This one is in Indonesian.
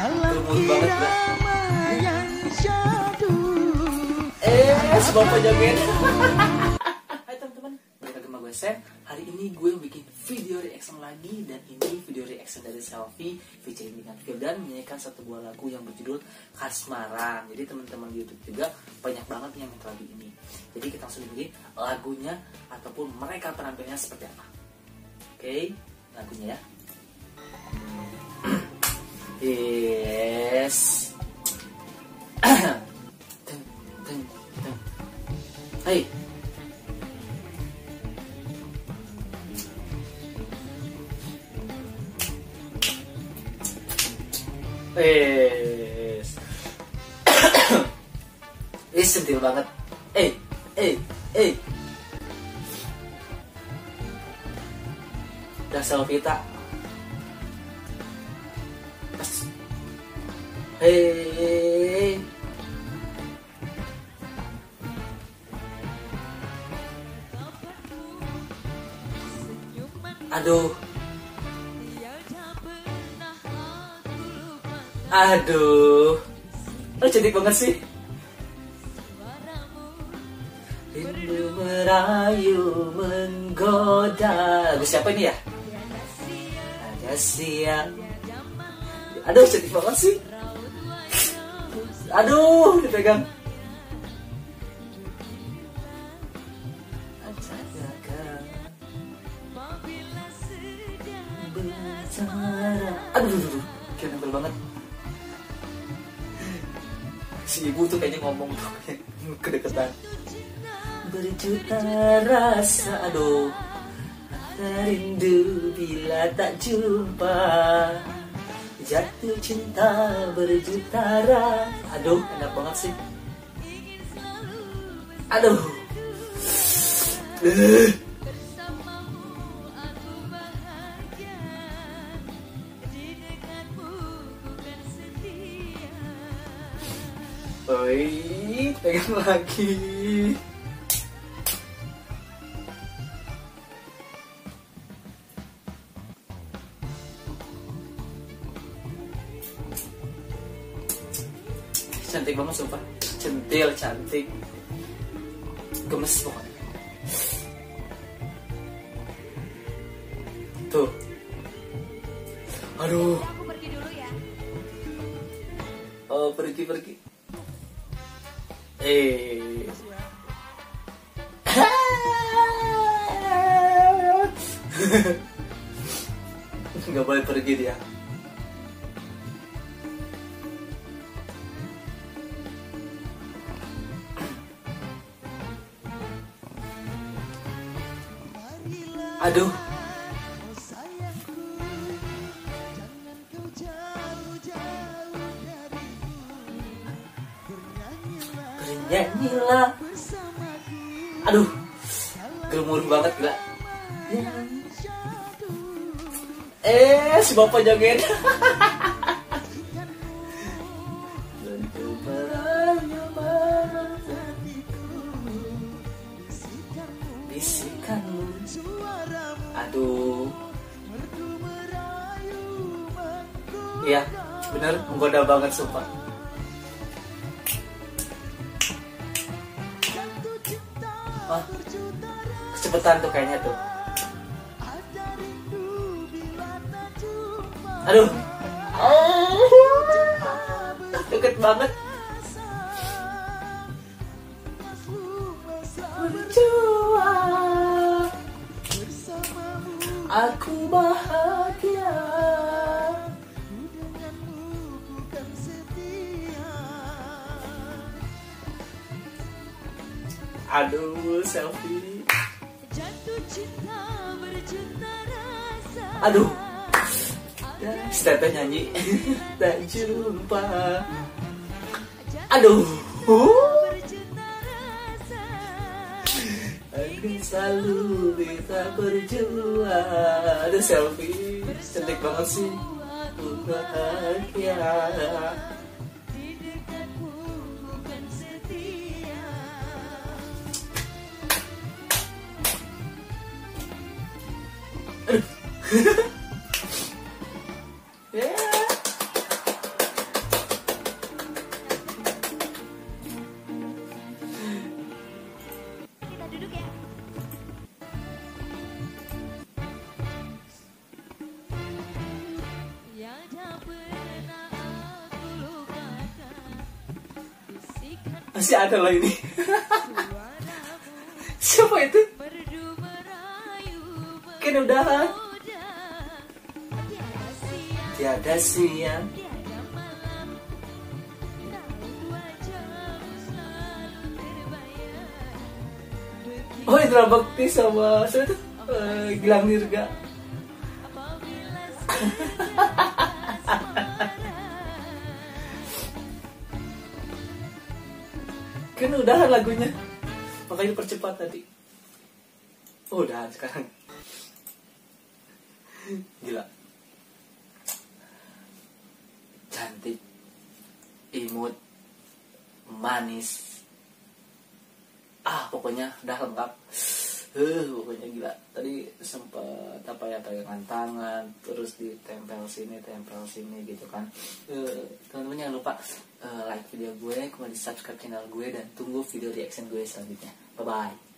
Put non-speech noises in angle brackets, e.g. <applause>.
Banget lah. yang syadu Eh, sebab joget. Hai teman-teman, balik lagi sama gue Sam. Hari ini gue bikin video reaction lagi dan ini video reaction dari Selfie featuring dengan Firdan menyanyikan satu buah lagu yang berjudul Kasmaran. Jadi teman-teman di YouTube juga banyak banget yang minta lagu ini. Jadi kita langsung dengerin lagunya ataupun mereka penampilannya seperti apa. Oke, lagunya ya. Yes. Hai. Yes. Ini sentil banget. Eh, eh, eh. Dan Selvita. Aduh. Aduh. Lo cantik banget sih. Rindu merayu menggoda. Lagu siapa ini ya? Ada siang. Aduh cantik banget sih. Aduh dipegang. Aduh. Kayak nempel banget. Si ibu tuh kayaknya ngomong tuh kedekatan. Berjuta rasa, aduh. Rindu bila tak jumpa Jatuh cinta berjuta rasa Aduh, enak banget sih Aduh Uh. Oi, pegang lagi. Cantik banget sumpah. Centil, cantik. Gemes pokoknya. Tuh. Aduh. Aku pergi dulu ya. Oh, pergi pergi. Eh. <laughs> Nggak boleh pergi dia. Aduh. Bernyanyilah. Aduh. Gemuruh banget gila. Eh si bapak joget <laughs> Bisikanmu Aduh. Iya bener menggoda banget sumpah. Wah, kecepatan tuh kayaknya tuh. Aduh. Deket banget. Aku bahagia. Aduh, selfie. Aduh. Si Teteh nyanyi <laughs> Tak jumpa Aduh Selalu bisa berjuang. Aduh selfie. Cantik banget sih. Aku bahagia. Ya. <laughs> masih ada lah ini siapa itu kan udahan tiada siang Oh Indra Bakti sama siapa tuh? Eh, Gilang Nirga. <laughs> kan udah lagunya. Makanya percepat tadi. Oh, udah sekarang. Gila. Cantik. Imut. Manis. Ah pokoknya udah lengkap eh pokoknya gila. Tadi sempat apa ya pegangan tangan terus ditempel sini tempel sini gitu kan. Eh teman-teman jangan lupa eh, like video gue kemudian subscribe channel gue dan tunggu video reaction gue selanjutnya. Bye bye